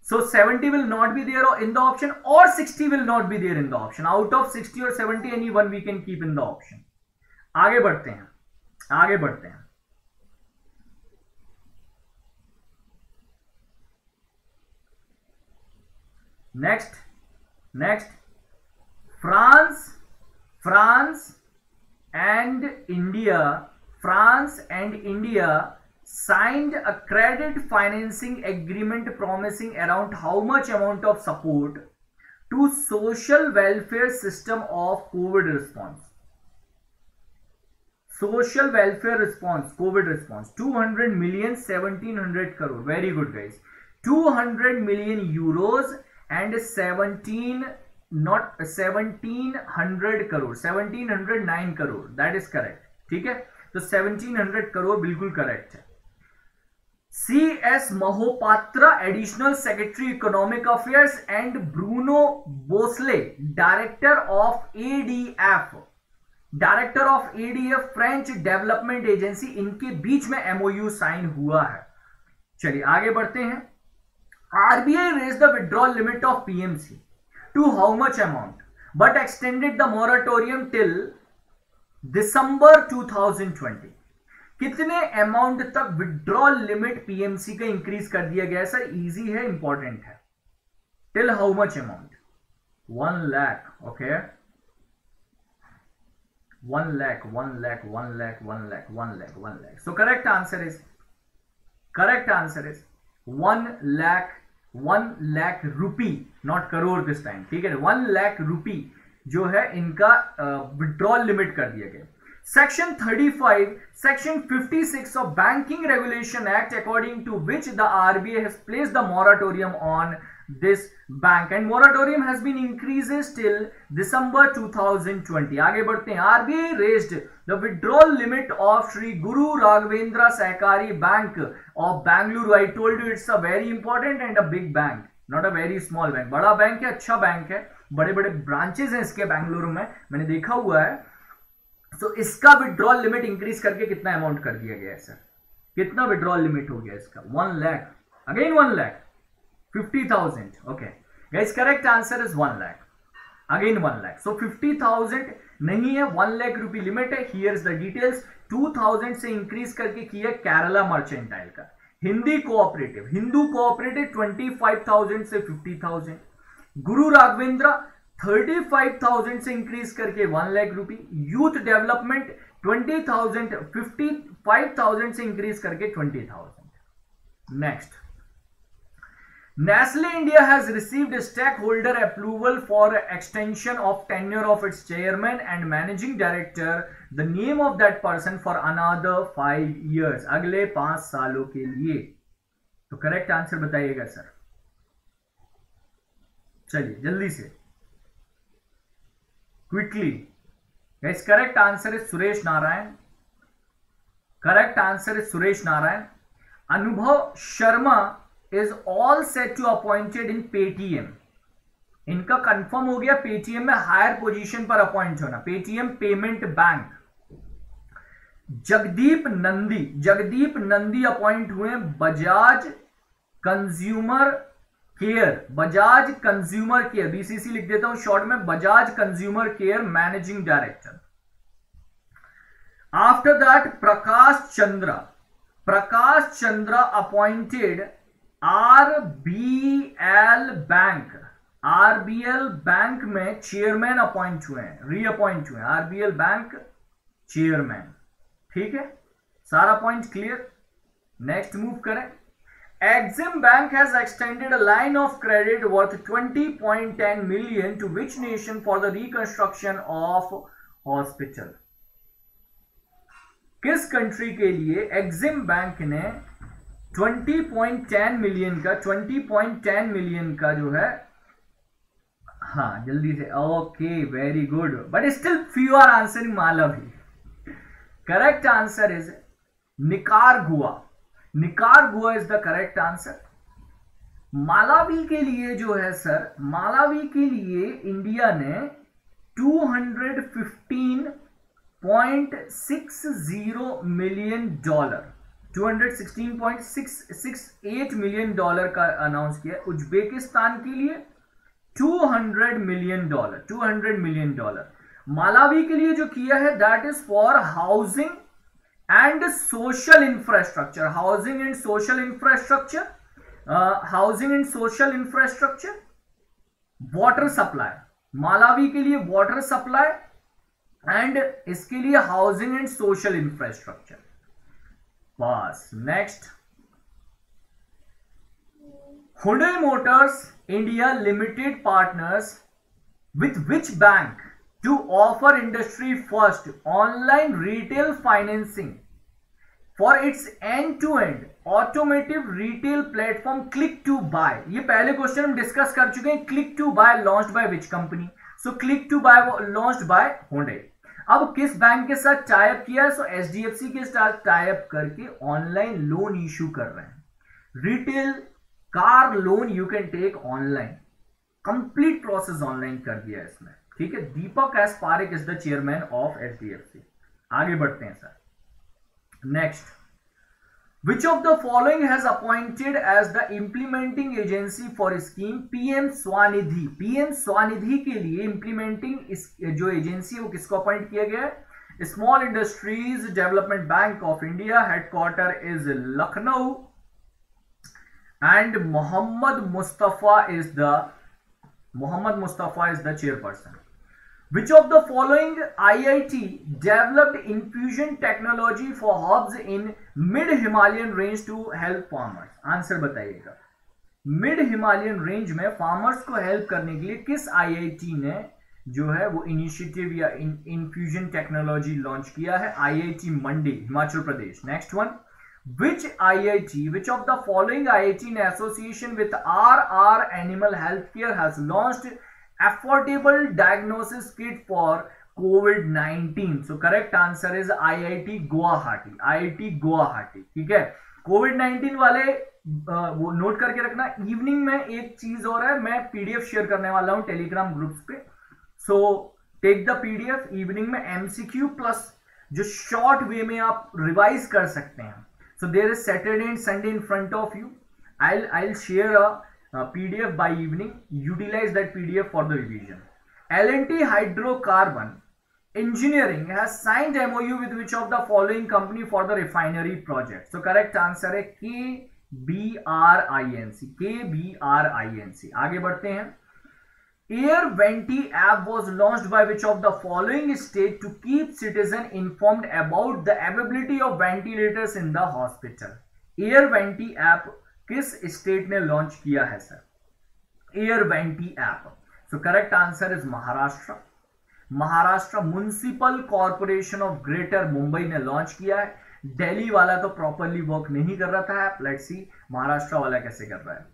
So so 70 will not be there in the option or 60 will not be there in the option. Out of 60 or 70 any one we can keep in the option. आगे बढ़ते हैं। आगे बढ़ते हैं। Next next. France france and india france and india signed a credit financing agreement promising around how much amount of support to social welfare system of covid response. Social welfare response covid response. 200 million 1700 crore. Very good guys. 200 million euros and seventeen not seventeen hundred crore, seventeen hundred nine crore that is correct ठीक है? तो seventeen hundred crore बिल्कुल correct है। C S Mohapatra additional secretary economic affairs and Bruno Bosle director of ADF director of ADF French development agency इनके बीच में MOU sign हुआ है। चलिए आगे बढ़ते हैं। RBI raised the withdrawal limit of PMC to how much amount? But extended the moratorium till December 2020 कितने अमाउंट तक विड्रॉल लिमिट पीएमसी का इंक्रीज कर दिया गया सर इजी है इंपॉर्टेंट है। Till how much amount one lakh okay one lakh one lakh one lakh one lakh one lakh one lakh so correct answer is correct answer is one lakh one lakh rupee not crore this time ठीक है? One lakh rupee जो है इनका withdrawal uh, limit कर दिया गया। Section 35 section 56 of banking regulation act according to which the RBI has place the moratorium on this bank and moratorium has been increases till December 2020 आगे बढ़ते हैं RBI raised the withdrawal limit of Sri Guru Raghavendra Sahakari Bank of Bangalore I told you it's a very important and a big bank not a very small bank बड़ा bank है अच्छा bank है बड़े बड़े branches हैं इसके बैंगलुरु में मैंने देखा हुआ है तो so, इसका विड्रॉल लिमिट इंक्रीज करके कितना अमाउंट कर दिया गया है सर कितना विड्रॉल लिमिट हो गया इसका one lakh again one lakh 50,000. Okay. Guys, correct answer is 1 lakh. Again 1 lakh. So 50,000 नहीं है वन लाख रुपी लिमिट है हियर द डिटेल्स 2000 से इंक्रीज करके किया केरला मर्चेंटाइल का हिंदी कोऑपरेटिव हिंदू कोऑपरेटिव 25,000 से 50,000 गुरु राघवेंद्र 35,000 से इंक्रीज करके one lakh rupee youth development 20,000 55,000 से इंक्रीज करके 20,000 next Nestle India has received stakeholder approval for extension of tenure of its chairman and managing director. The name of that person for another five years. अगले पाँच सालों के लिए तो correct answer बताइएगा sir चलिए जल्दी से quickly guys correct answer is Suresh Narayan correct answer is Suresh Narayan Anubhav Sharma is all set to appointed in Paytm इनका कंफर्म हो गया पेटीएम में हायर पोजीशन पर अपॉइंट होना। Paytm payment bank Jagdeep Nandi Jagdeep Nandi appoint हुए Bajaj consumer care Bajaj consumer care BCC लिख देता हूँ शॉर्ट में। Bajaj consumer care managing director after that Prakash Chandra Prakash Chandra appointed RBL bank. RBL bank में chairman appoint हुए हैं reappoint हुए हैं। आरबीएल बैंक चेयरमैन ठीक है? सारा पॉइंट क्लियर नेक्स्ट मूव करें। Exim bank has extended line of credit worth 20.10 million to which nation for the reconstruction of hospital किस कंट्री के लिए एक्सिम बैंक ने 20.10 मिलियन का 20.10 मिलियन का जो है हाँ जल्दी से okay very good but still few are answering Malawi correct answer is Nicaragua Nicaragua is the correct answer Malawi के लिए जो है सर मालावी के लिए इंडिया ने 215.60 मिलियन डॉलर 216.668 मिलियन डॉलर का अनाउंस किया उज्बेकिस्तान के लिए 200 million dollar 200 million dollar Malawi के लिए जो किया है that is for housing and social infrastructure housing and social infrastructure housing and social infrastructure water supply Malawi के लिए वाटर सप्लाई एंड इसके लिए housing and social infrastructure pass next Hyundai motors India limited partners with which bank to offer industry first online retail financing for its end to end automotive retail platform click to buy ये पहले question हम discuss कर चुके हैं। Click to buy launch by which company so click to buy launch by Hyundai अब किस bank के साथ टाइप किया so H D F C के साथ टाइप करके ऑनलाइन लोन इश्यू कर रहे हैं। Retail car loan you can take online complete process online कर दिया है इसमें ठीक है? Deepak S Parikh is the chairman of H D F C आगे बढ़ते हैं sir next of the following has appointed as the implementing agency for scheme PM SVANidhi PM SVANidhi के लिए इंप्लीमेंटिंग जो एजेंसी है, वो किसको अपॉइंट किया गया है? Small industries development bank of India headquarter is Lucknow and Mohammad Mustafa is the Mohammad Mustafa is the chairperson Which of the following IIT developed infusion technology for herbs in mid Himalayan range to help farmers? Answer बताइएगा mid Himalayan range में farmers को help करने के लिए किस IIT ने जो है वो इनिशिएटिव या इन्फ्यूजन टेक्नोलॉजी लॉन्च किया है IIT Mandi Himachal Pradesh next one which IIT, which of the following IIT in association with RR Animal Healthcare has launched affordable diagnosis kit affordable diagnosis kit for covid 19 so I answer is iit I iit guwahati. Theek hai covid 19 wale वो note करके रखना। Evening में एक चीज़ और है, मैं PDF share करने वाला हूँ टेलीग्राम ग्रुप्स पे। So take the PDF evening में एमसीक्यू प्लस जो शॉर्ट वे में आप रिवाइज कर सकते हैं। So there is Saturday and Sunday in front of you I I share a a PDF by evening. Utilize that PDF for the revision. L&T hydrocarbon engineering has signed MOU with which of the following company for the refinery project? So correct answer है K B R I N C. K B R I N C. आगे बढ़ते हैं. Air Venti app was launched by which of the following state to keep citizen informed about the availability of ventilators in the hospital? Air Venti app किस state ने launch किया है, sir? Air Venti app. So correct answer is Maharashtra. Maharashtra municipal corporation of greater Mumbai ने launch किया है। दिल्ली वाला तो properly work नहीं कर रहा था लेट्स सी महाराष्ट्र वाला कैसे कर रहा है।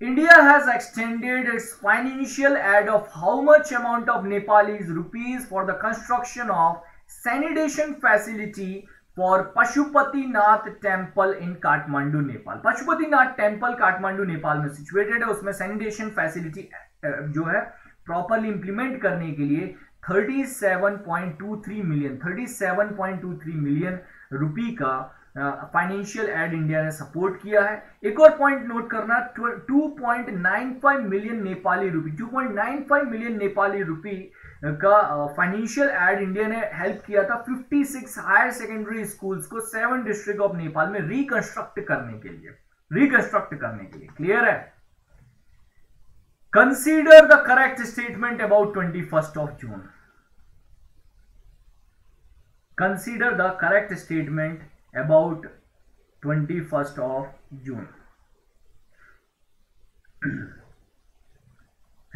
India has extended its financial aid of how much amount of Nepalese rupees for the construction of sanitation facility for Pashupatinath temple in Kathmandu Nepal Pashupatinath temple Kathmandu Nepal में situated है। उसमें sanitation facility जो है properly implement करने के लिए 37.23 million 37.23 million rupee का financial aid India ने सपोर्ट किया है। एक और पॉइंट नोट करना 2.95 million Nepali rupee 2.95 million Nepali rupee का फाइनेंशियल एड इंडिया ने हेल्प किया था 56 हायर सेकेंडरी स्कूल्स को सेवन डिस्ट्रिक्ट ऑफ़ नेपाल में रिकंस्ट्रक्ट करने के लिए। रिकंस्ट्रक्ट करने के लिए। क्लियर है? Consider the correct statement about twenty first of June consider the correct statement about twenty first of June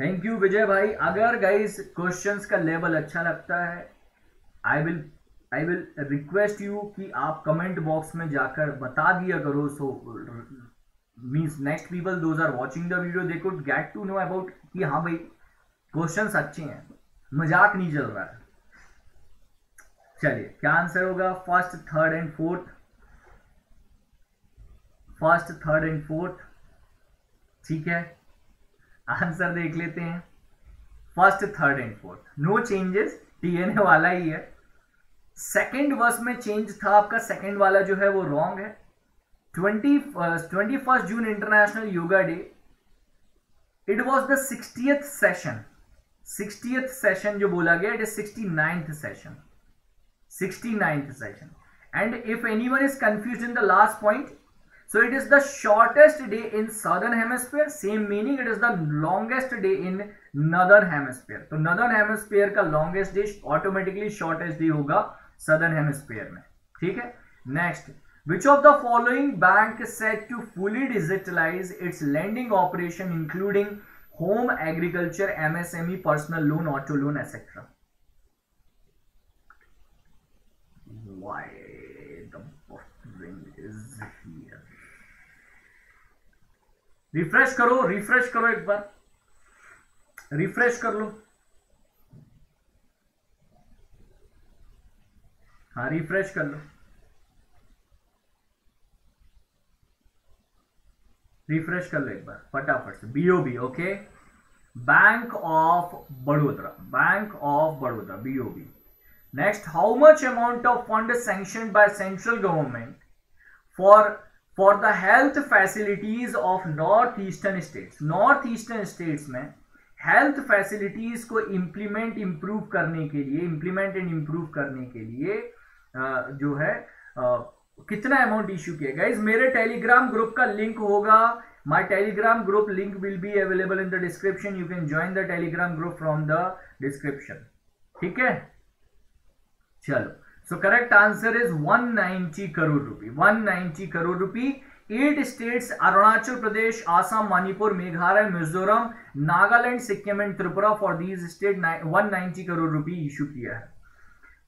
thank you Vijay भाई। अगर गाइस क्वेश्चंस का लेवल अच्छा लगता है I will I will request you कि आप comment box में जाकर बता दिया करो। So means next people those are watching the video they could get to know about कि हाँ भाई क्वेश्चन अच्छे हैं। मज़ाक नहीं चल रहा है। चलिए, क्या आंसर होगा? First third and fourth first third and fourth ठीक है? आंसर देख लेते हैं। First third and fourth no changes TNA वाला ही है। सेकेंड वर्स में चेंज था आपका। सेकेंड वाला जो है वो रॉन्ग है। Twenty twenty first June international yoga day it was the sixtieth session sixtieth session जो बोला गया it is sixty ninth session sixty ninth session and if any one is confuse in the last point So it is the shortest day in southern hemisphere. Same meaning it is the longest day in northern hemisphere. तो northern hemisphere का longest day automatically shortest day होगा southern hemisphere में. ठीक है? Next. Which of the following bank set to fully digitalize its lending operation including home, agriculture, MSME, personal loan, auto loan, etc. Why the buffering is here? Refresh करो refresh करो एक बार। Refresh कर लो। हाँ refresh कर लो। Refresh कर लो एक बार, फटाफट से। BOB okay bank of Vadodara bank of Vadodara BOB next how much amount of fund sanction bye central government for for the health facilities of north eastern states north eastern states में health facilities को implement improve करने के लिए implement and improve करने के लिए जो है कितना अमाउंट इश्यू किया? गया इस मेरे टेलीग्राम ग्रुप का लिंक होगा। My Telegram group link will be available in the description you can join the Telegram group from the description ठीक है? चलो। So correct answer is 190 crore rupee 190 crore rupee eight states Arunachal Pradesh Assam Manipur Meghalaya Mizoram Nagaland Sikkim and Tripura for these state 190 crore rupee issue किया है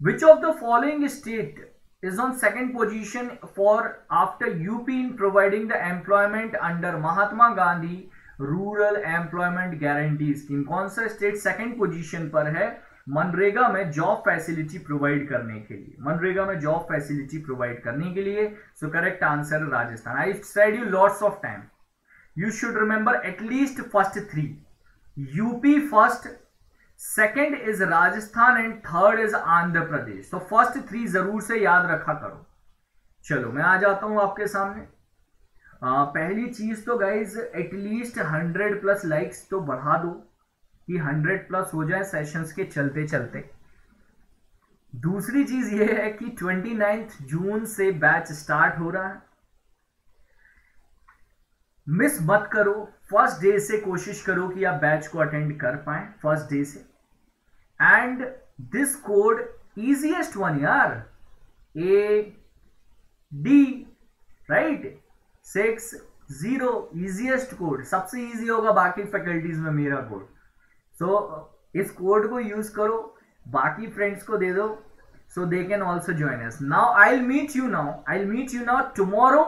which of the following state is on second position for after UP in providing the employment under Mahatma Gandhi rural employment guarantee scheme कौन सा state second position पर है? मनरेगा में job facility provide करने के लिए। मनरेगा में जॉब फैसिलिटी प्रोवाइड करने के लिए। So correct answer Rajasthan. I said you lots of time you should remember at least first three UP first second is Rajasthan and third is Andhra Pradesh. तो first three ज़रूर से याद रखा करो। चलो मैं आ जाता हूँ आपके सामने। आ, पहली चीज़ तो guys at least hundred plus likes तो बढ़ा दो। कि 100 प्लस हो जाए सेशंस के चलते चलते। दूसरी चीज़ ये है कि ट्वेंटी जून से बैच स्टार्ट हो रहा है। मिस मत करो फ़र्स्ट डे से कोशिश करो कि आप बैच को अटेंड कर पाए फ़र्स्ट डे से। And this code easiest one यार। A D right six zero easiest code सबसे इजी होगा बाकी फैकल्टीज में मेरा कोड सो so, इस कोड को यूज़ करो बाकी फ्रेंड्स को दे दो so they can also join as now I meet you now I meet you now tomorrow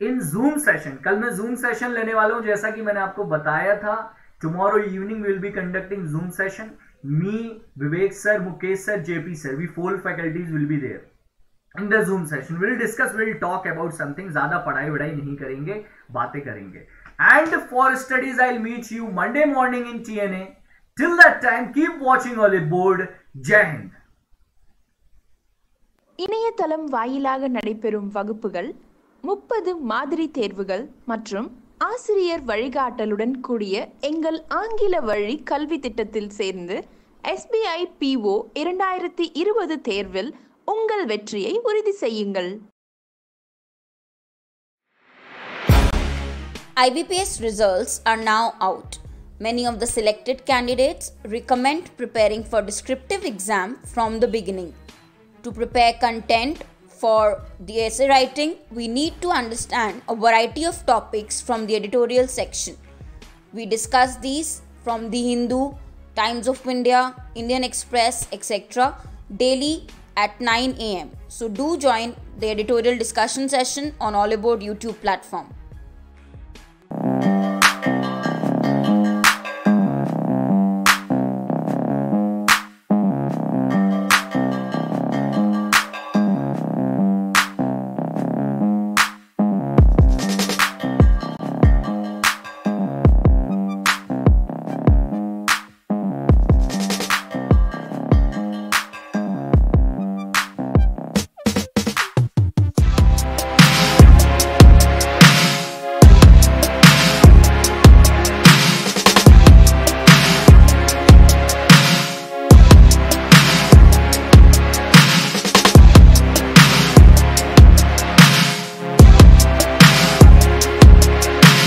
in zoom session कल मैं जूम सेशन लेने वाला हूँ जैसा कि मैंने आपको बताया था। Tomorrow evening will be conducting zoom session me Vivek sir Mukesh sir JP sir we four faculties will be there in the zoom session will discuss will talk about something ज़्यादा पढ़ाई वढ़ाई नहीं करेंगे बातें करेंगे. And for studies I meet you Monday morning in T N A Till that time, keep watching Hollywood. Jai Hind. இணையதளம் வாயிலாக நடைபெறும் வகுப்புகள் முப்பது மாதிரி தேர்வுகள் மற்றும் ஆசிரியர் வழிகாட்டலுடன் கூடிய எங்கள் ஆங்கில வழி கல்வி திட்டத்தில் சேர்ந்து எஸ்பிஐ பிஓ இரண்டாயிரத்தி இருபது தேர்வில் உங்கள் வெற்றியை உறுதி செய்யுங்கள் IBPS results are now out. Many of the selected candidates recommend preparing for descriptive exam from the beginning. To prepare content for the essay writing, we need to understand a variety of topics from the editorial section. We discuss these from the Hindu, Times of India, Indian Express, etc. daily at 9 am. So do join the editorial discussion session on All About YouTube platform.